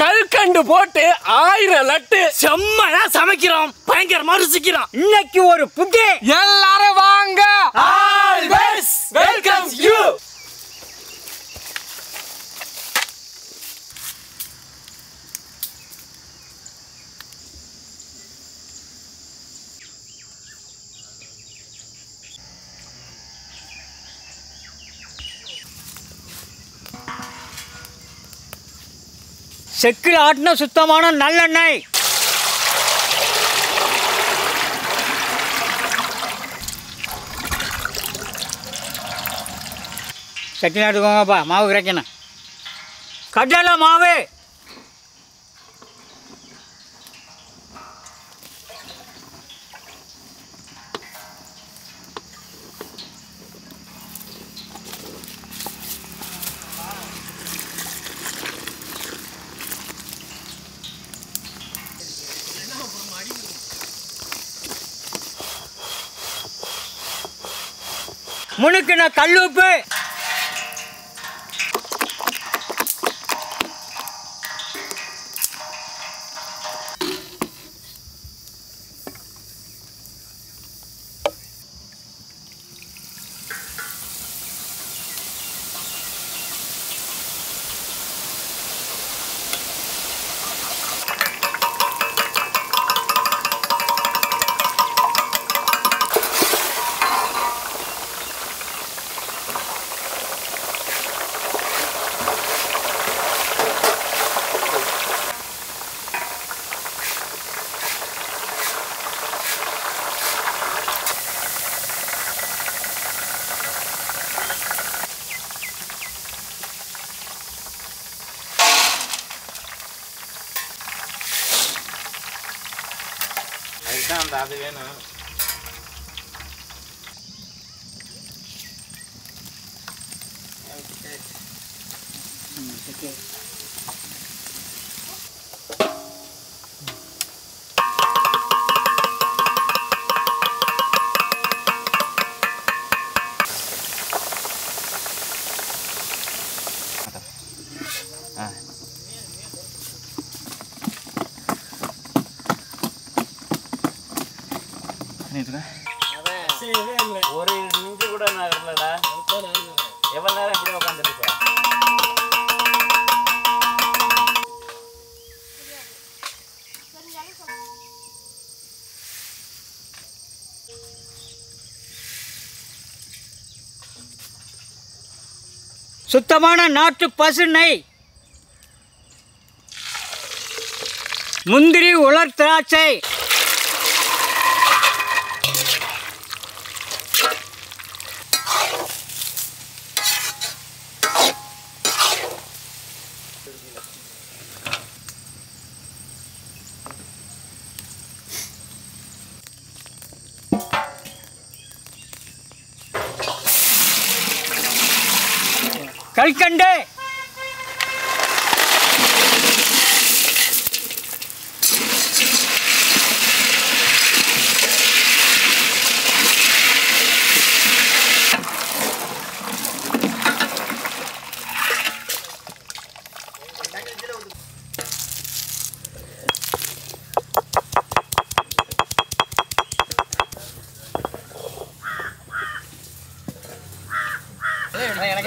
கல்கண்டு போட்டு ஆயிரம் லட்டு. செம்மையா சமைக்கிறோம். பயங்கரமா ருசிக்கிறோம் இன்னைக்கு ஒரு புட்டி எல்லாரும் வாங்க. வெல்கம்ஸ் யூ செக்கில் ஆட்டின சுத்தமான நல்லெண்ணெய். செக்கில் ஆட்டுக்கோங்கப்பா மாவு கிடைக்கணும் கடலை மாவு. முணுக்கின கல்லுப்பு. அதுதான் அந்த அது வேணும் ஒரு நிமிஷம் கூட நான் எவ்வளவு நேரம் இப்படி உட்காந்துருக்க சுத்தமான நாட்டு பசு நெய். முந்திரி உலர் திராட்சை. கல்கண்டு எனக்கு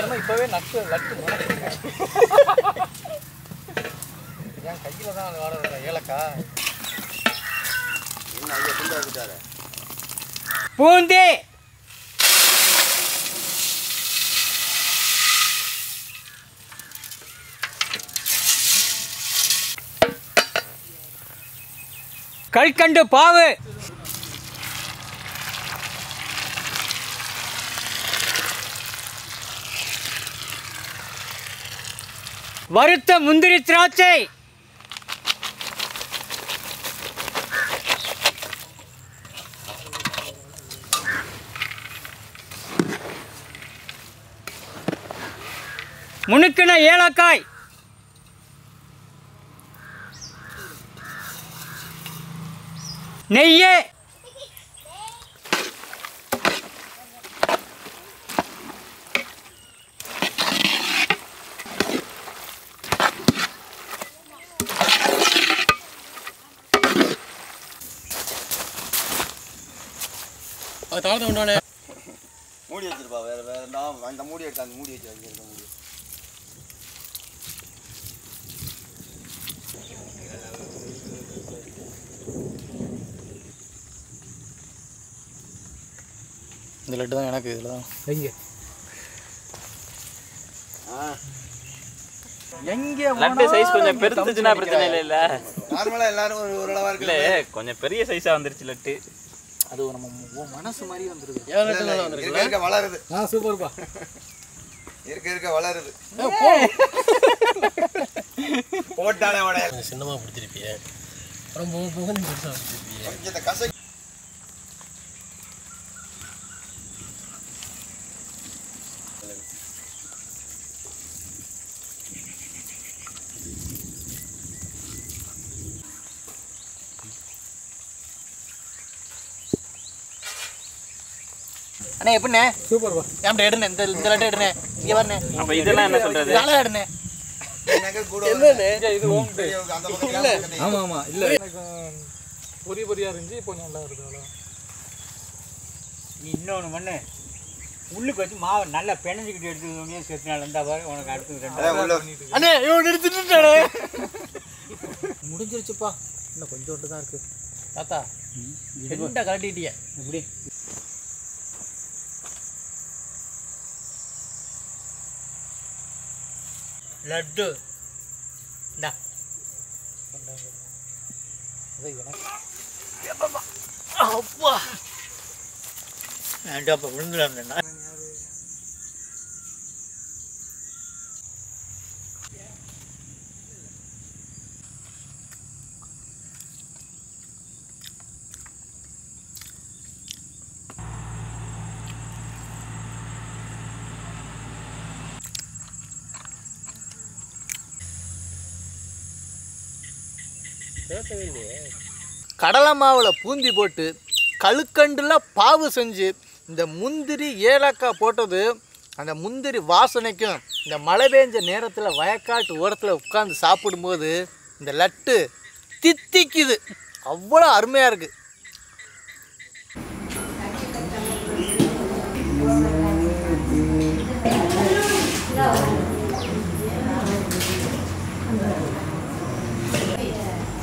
என்னமோ இப்பவே நட்டு லட்டு என் கையில தான் அது வாட ஏலக்காய். பூந்தி! கல்கண்டு பாவு! வறுத்த முந்திரி திராட்சை. முணுக்கின ஏலக்காய். நெய்யே. தாளத்தை கொண்டானே. மூடி வச்சிருப்பா வேற வேற நான் அந்த மூடி எடுத்து அந்த மூடி வச்சு இருக்க மூடி. இந்த லட்டு தான் எனக்கு இதில் தான். வைங்க எங்கே லட்டு சைஸ் கொஞ்சம் பெருத்துச்சுன்னா பிரச்சனை இல்லை இல்ல. நார்மலா எல்லாரும் ஒரு ஒரு அளவா இல்ல இருக்கு கொஞ்சம் பெரிய சைஸா வந்துருச்சு லட்டு அது நம்ம மனசு மாதிரி வந்துருது. வளருது. ஆ சூப்பர்ப்பா. இருக்க இருக்க வளருது. போட்டாலே உடைய சின்னமாக பிடிச்சிருப்பியே. அப்புறம் போக போக நீ பெருசாக பிடிச்சிருப்பியே. அண்ணே எப்படிண்ணே? சூப்பர்ப்பா ஏன்டா எடுண்ணே இந்த இந்த லட்டு எடுண்ணே இங்கே வரண்ணே அப்ப இதெல்லாம் என்ன சொல்றது? இது ஓம் இல்ல. இல்லை. பொரிய பொரியா இருந்துச்சு இப்போ நல்லா இருக்கு நீ இன்னொன்று பண்ணு. உள்ளுக்கு வச்சு மாவை நல்லா பிணைஞ்சிக்கிட்டு எடுத்துக்கிட்டோன்னே செத்து நாள் இருந்தால் பாரு உனக்கு அடுத்து அண்ணே இவன் எடுத்துட்டானே முடிஞ்சிருச்சுப்பா. இன்னும் கொஞ்சோண்டு தான் இருக்கு. தாத்தா ரெண்டா கலட்டிட்டிய இப்படி லட்டு இந்தா அப்பா ஏன்டா அப்போ விழுந்துடாம கடலை மாவில் பூந்தி போட்டு கழுக்கண்டில் பாவு செஞ்சு இந்த முந்திரி ஏலக்காய் போட்டது அந்த முந்திரி வாசனைக்கும் இந்த மழை பெஞ்ச நேரத்தில் வயக்காட்டு ஓரத்தில் உட்காந்து சாப்பிடும்போது இந்த லட்டு தித்திக்குது. அவ்வளோ அருமையாக இருக்குது